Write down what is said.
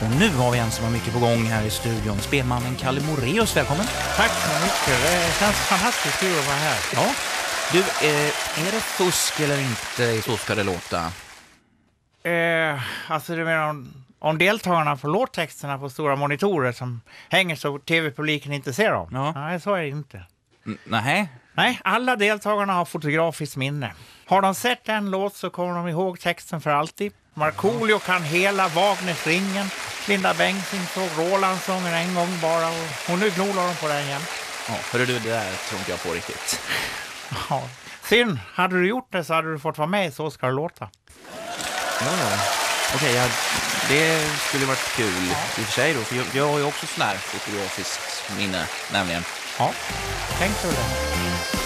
Och nu har vi en som har mycket på gång här i studion. Spelmannen Kalle Moreus, välkommen. Tack så mycket. Det känns fantastiskt kul att vara här. Ja. Du, eh, är det fusk eller inte? Så ska det låta. Eh, alltså du menar om, om deltagarna får låttexterna på stora monitorer som hänger så tv-publiken inte ser dem? Ja. Nej, så är det inte. N- Nej. Nej, alla deltagarna har fotografiskt minne. Har de sett en låt så kommer de ihåg texten för alltid. Markoolio kan hela Wagners Ringen. Linda Bengtzing såg Roland-sången en gång bara och, och nu gnolar de på den igen. Ja, hörru du, det där tror inte jag på riktigt. Ja. Synd, hade du gjort det så hade du fått vara med i Så ska det låta. Ja, ja. Okej, ja, det skulle varit kul i och för sig då, för jag, jag har ju också sån här fotografiskt minne, nämligen. Ja, tänkte du det?